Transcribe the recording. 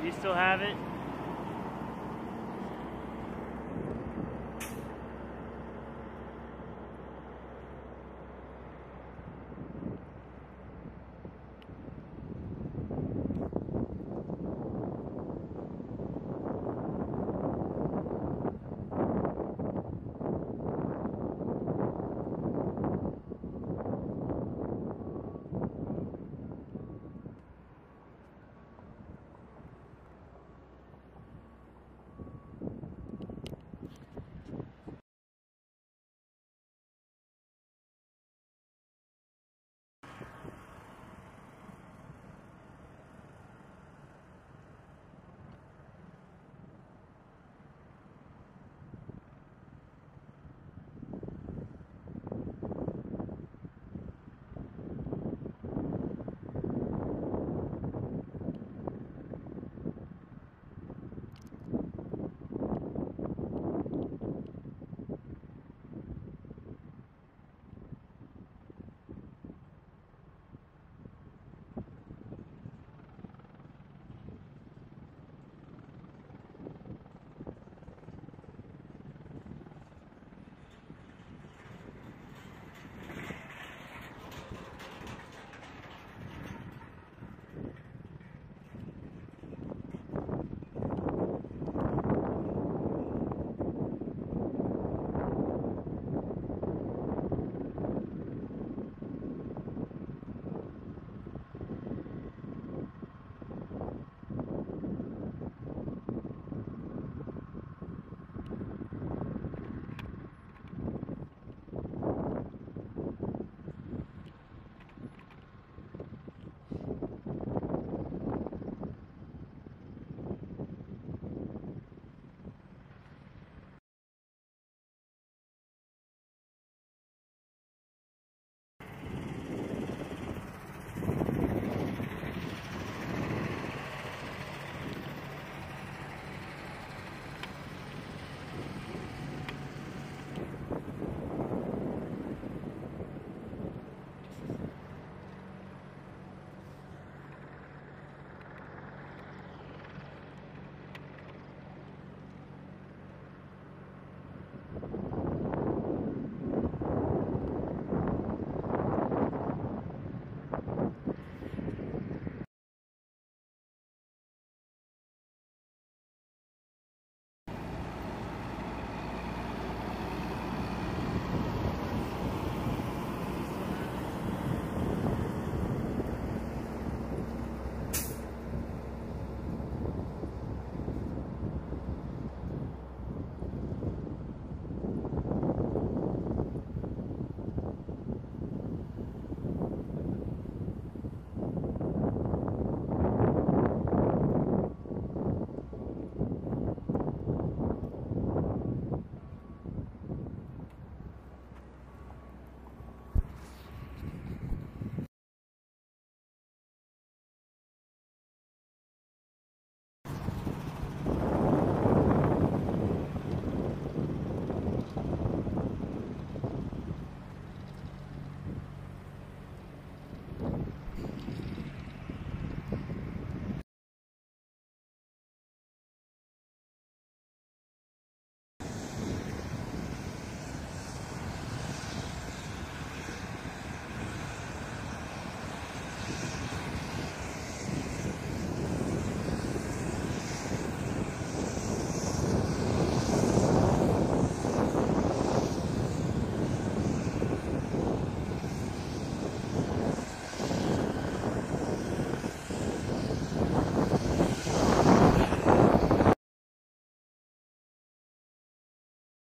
Do you still have it?